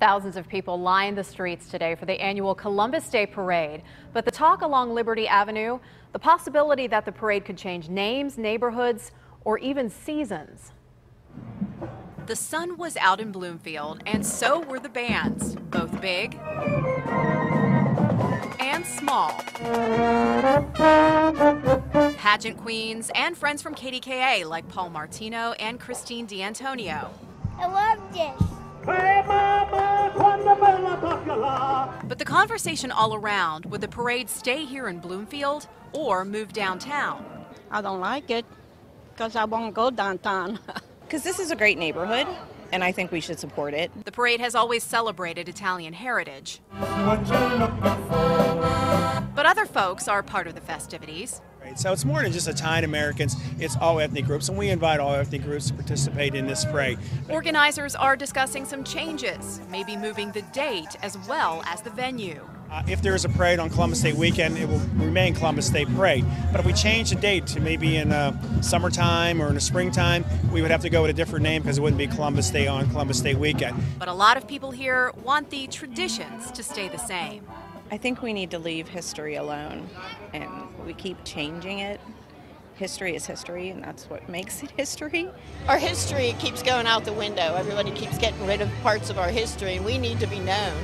Thousands of people lined the streets today for the annual Columbus Day Parade. But the talk along Liberty Avenue, the possibility that the parade could change names, neighborhoods, or even seasons. The sun was out in Bloomfield, and so were the bands, both big and small. Pageant queens and friends from KDKA like Paul Martino and Christine D'Antonio. I love this. But the conversation all around would the parade stay here in Bloomfield or move downtown? I don't like it because I won't go downtown. Because this is a great neighborhood and I think we should support it. The parade has always celebrated Italian heritage. Other folks are part of the festivities. So it's more than just Italian Americans, it's all ethnic groups, and we invite all ethnic groups to participate in this parade. Organizers are discussing some changes, maybe moving the date as well as the venue. Uh, if there is a parade on Columbus Day weekend, it will remain Columbus Day Parade. But if we change the date to maybe in uh, summertime or in the springtime, we would have to go with a different name because it wouldn't be Columbus Day on Columbus Day weekend. But a lot of people here want the traditions to stay the same. I think we need to leave history alone, and we keep changing it. History is history, and that's what makes it history. Our history keeps going out the window. Everybody keeps getting rid of parts of our history, and we need to be known.